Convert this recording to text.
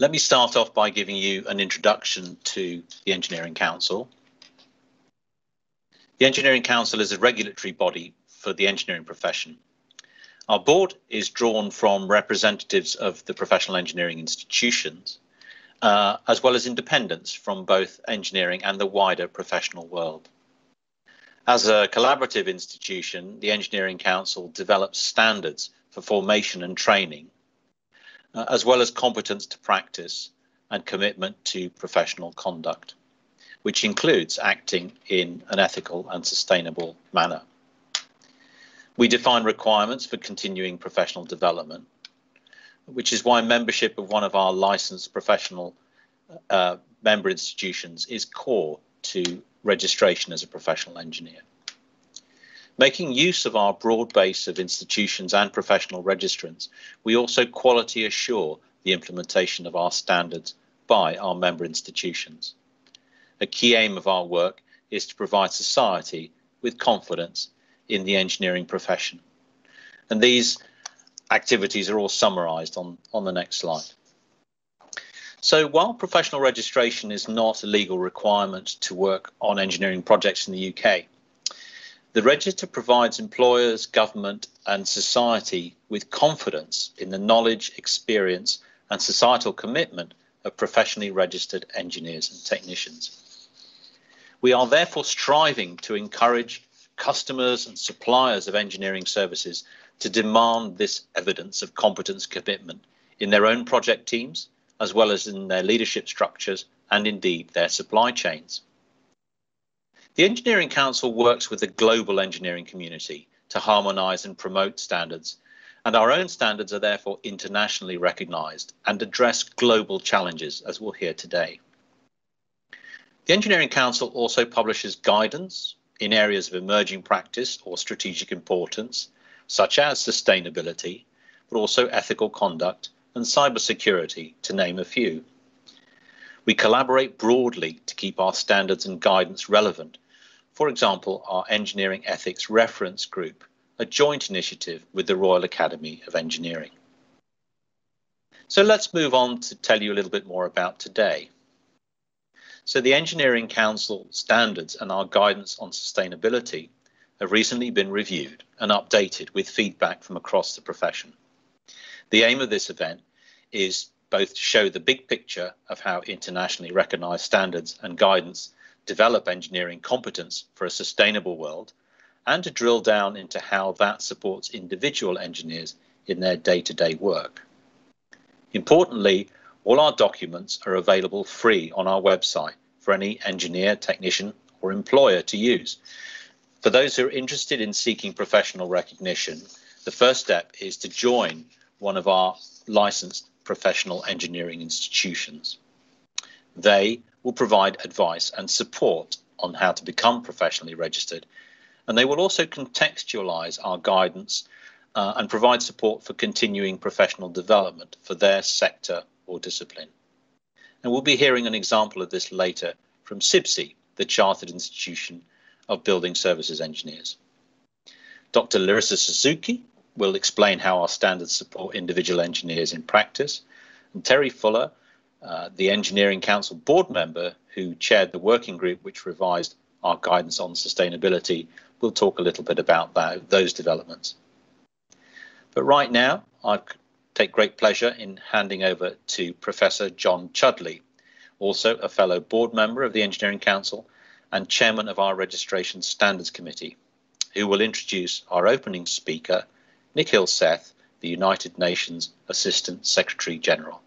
Let me start off by giving you an introduction to the Engineering Council. The Engineering Council is a regulatory body for the engineering profession. Our board is drawn from representatives of the professional engineering institutions, uh, as well as independents from both engineering and the wider professional world. As a collaborative institution, the Engineering Council develops standards for formation and training, uh, as well as competence to practice and commitment to professional conduct, which includes acting in an ethical and sustainable manner. We define requirements for continuing professional development, which is why membership of one of our licensed professional uh, member institutions is core to registration as a professional engineer. Making use of our broad base of institutions and professional registrants, we also quality assure the implementation of our standards by our member institutions. A key aim of our work is to provide society with confidence in the engineering profession. And these activities are all summarised on, on the next slide. So while professional registration is not a legal requirement to work on engineering projects in the UK, the register provides employers, government and society with confidence in the knowledge, experience and societal commitment of professionally registered engineers and technicians. We are therefore striving to encourage customers and suppliers of engineering services to demand this evidence of competence commitment in their own project teams as well as in their leadership structures and indeed their supply chains. The Engineering Council works with the global engineering community to harmonise and promote standards, and our own standards are therefore internationally recognised and address global challenges, as we'll hear today. The Engineering Council also publishes guidance in areas of emerging practice or strategic importance, such as sustainability, but also ethical conduct and cybersecurity, to name a few. We collaborate broadly to keep our standards and guidance relevant. For example, our Engineering Ethics Reference Group, a joint initiative with the Royal Academy of Engineering. So let's move on to tell you a little bit more about today. So the Engineering Council standards and our guidance on sustainability have recently been reviewed and updated with feedback from across the profession. The aim of this event is both to show the big picture of how internationally recognized standards and guidance develop engineering competence for a sustainable world and to drill down into how that supports individual engineers in their day-to-day work. Importantly, all our documents are available free on our website for any engineer, technician or employer to use. For those who are interested in seeking professional recognition, the first step is to join one of our licensed professional engineering institutions. They will provide advice and support on how to become professionally registered, and they will also contextualize our guidance uh, and provide support for continuing professional development for their sector or discipline. And we'll be hearing an example of this later from CIBSE, the Chartered Institution of Building Services Engineers. Dr. Larissa Suzuki will explain how our standards support individual engineers in practice. And Terry Fuller, uh, the Engineering Council board member who chaired the working group which revised our guidance on sustainability, will talk a little bit about that, those developments. But right now, I take great pleasure in handing over to Professor John Chudley, also a fellow board member of the Engineering Council and chairman of our Registration Standards Committee, who will introduce our opening speaker, Nikhil Seth, the United Nations Assistant Secretary General.